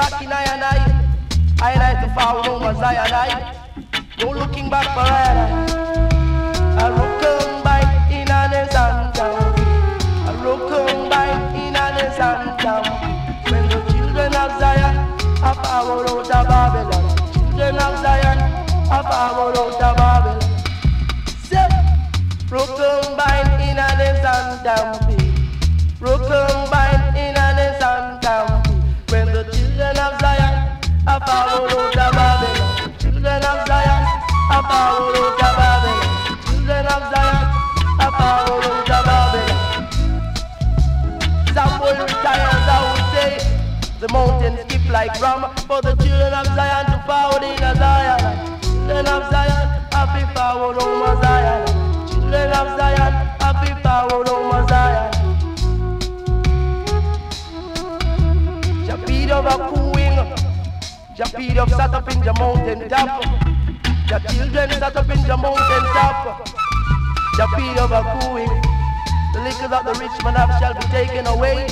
back in I and I. I like to fall down as I and I. No looking back for I. I rock and bike in an and down. I rock and bike in an and down. When the children of Zion have power out of Babylon. Children of Zion have power out of Babylon. Say, rock and bike in an and down. The mountains skip like rum for the children of Zion to forward in a Zion. Children of Zion, happy forward home Zion. Children of Zion, happy forward home Zion. Japid of a cooing, Japid of sat up in the mountain top. The children that up in the mountain top. Japid of a cooing, the liquor that the rich man have shall be taken away.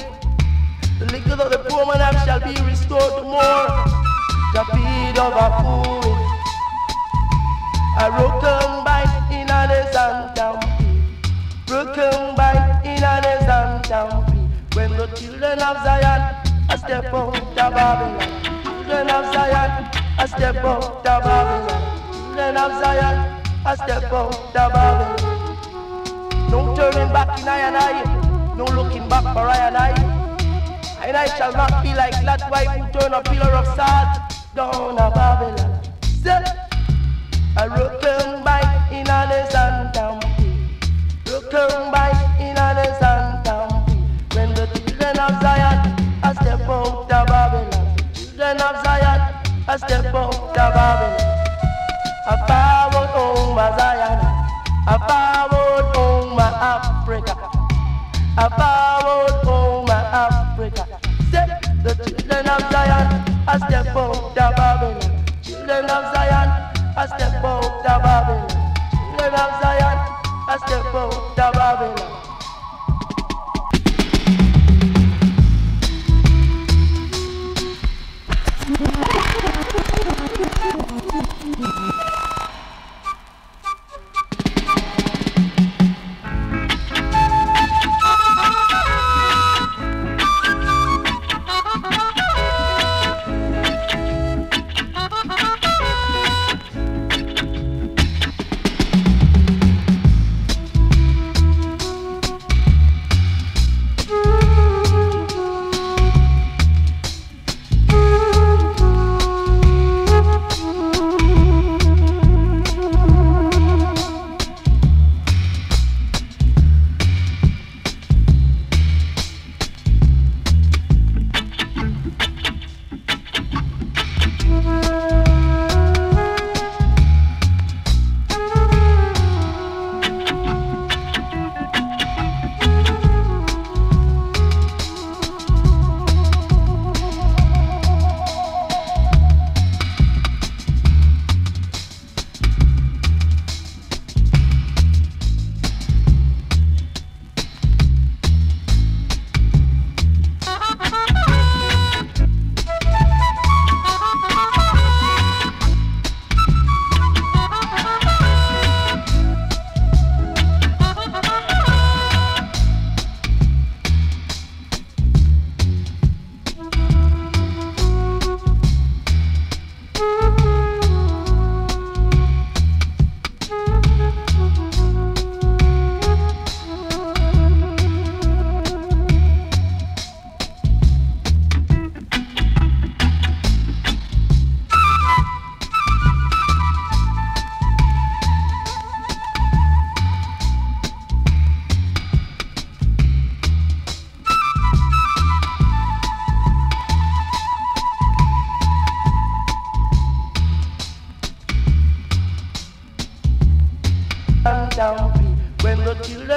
The liquor that the poor man have shall be restored to more. The feed of a fool. A broken bite in a desert town. Broken bite in a desert town. When the children of Zion a step out of Babylon. Children of Zion a step out of Babylon. Children of Zion a step out of Babylon. No turning back in I and I. No looking back for I and I. And I shall not be like that wife who turn a pillar of salt down a Babylon. Say, a broken bite in a desert town. Broken bite in a desert town. When the children of Zion a step out of Babylon. Children of Zion a step out of Babylon. A forward home a Zion. A forward home a Africa.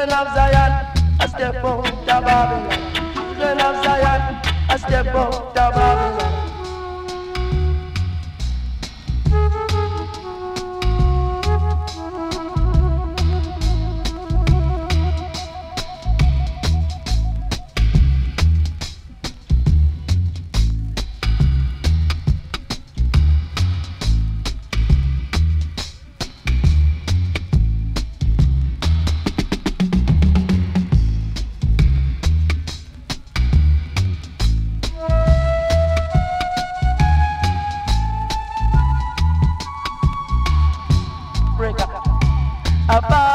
Children of Zion a step out of Babylon. Children of Zion a step out of Babylon above.